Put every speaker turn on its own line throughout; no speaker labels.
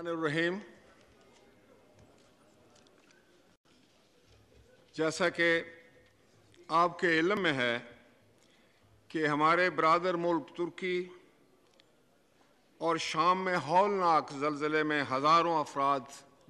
الرحمن الرحیم۔ جیسا کہ آپ کے علم میں ہے کہ ہمارے برادر ملک ترکی اور شام میں ہولناک زلزلے میں ہزاروں افراد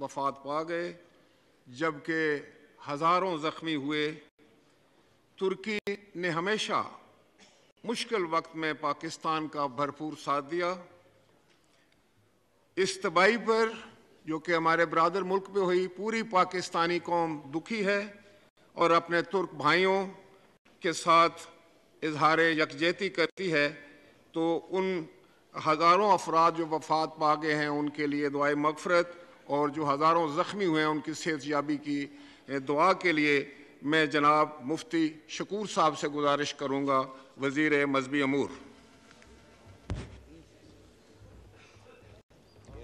وفات پا گئے، جبکہ ہزاروں زخمی ہوئے۔ ترکی نے ہمیشہ مشکل وقت میں پاکستان کا بھرپور ساتھ دیا۔ اس تباہی پر، جو کہ ہمارے برادر ملک پہ ہوئی پوری پاکستانی قوم دکھی ہے، اور اپنے ترک بھائیوں کے ساتھ اظہار یکجہتی کرتی ہے، تو ان ہزاروں افراد جو وفات پا گئے ہیں، ان کے لیے دعائے مغفرت، اور جو ہزاروں زخمی ہوئے ہیں، ان کی صحت یابی کی دعا کے لیے میں جناب مفتی شکور صاحب سے گزارش کروں گا، وزیر مذہبی امور۔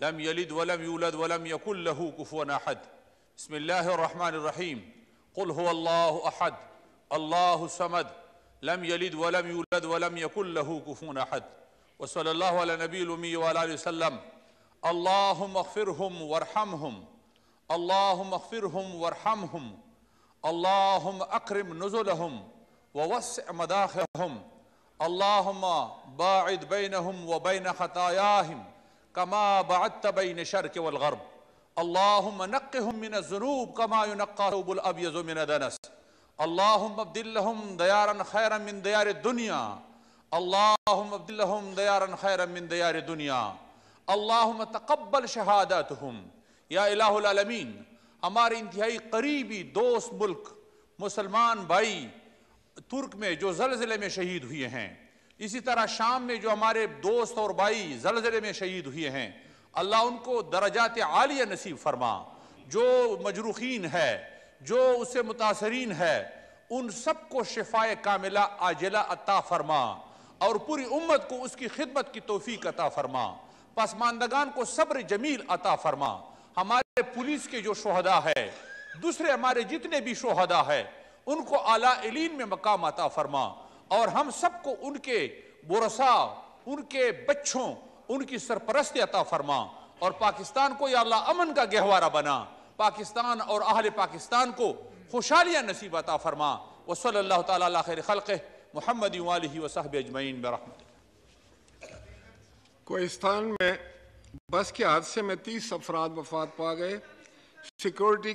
لم يلد ولم يولد ولم يكن له كفوا أحد. بسم الله الرحمن الرحيم. قل هو الله أحد. الله الصمد. لم يلد ولم يولد ولم يكن له كفوا أحد. وصلى الله على نبي الأمي وعلى آله وسلم. اللهم اغفرهم وارحمهم. اللهم اغفرهم وارحمهم. اللهم أكرم نزلهم ووسع مداخلهم. اللهم باعد بينهم وبين خطاياهم. كما بعدت بين الشرق والغرب. اللهم نقهم من الذنوب كما ينقى ثوب الأبيض من الدنس. اللهم ابدل لهم ديارا خيرا من ديار الدنيا. اللهم ابدل لهم ديارا خيرا من ديار الدنيا. اللهم تقبل شهاداتهم. یا الہ العالمین ہمارے انتہائی قریبی دوست ملک مسلمان بھائی ترک میں جو زلزلے میں شہید ہوئے ہیں اسی طرح شام میں جو ہمارے دوست اور بھائی زلزلے میں شہید ہوئے ہیں، اللہ ان کو درجات عالیہ نصیب فرما۔ جو مجروخین ہے، جو اس سے متاثرین ہے، ان سب کو شفاء کاملہ عاجلہ عطا فرما اور پوری امت کو اس کی خدمت کی توفیق عطا فرما۔ پسماندگان کو صبر جمیل عطا فرما۔ ہمارے پولیس کے جو شہدہ ہے، دوسرے ہمارے جتنے بھی شہدہ ہے، ان کو اعلیٰ علین میں مقام عطا فرما۔ اور ہم سب کو ان کے برسا ان کے بچوں، ان کی سرپرستی عطا فرما۔ اور پاکستان کو یا اللہ امن کا گہوارہ بنا۔ پاکستان اور اہل پاکستان کو خوشحالیاں نصیب عطا فرما۔ وصلی اللہ تعالیٰ علیہ خیر خلقہ۔ محمد والہ وصحب اجمعین برحمت
کوہستان میں بس کے حادثے میں تیس افراد وفات پا گئے۔ سیکورٹی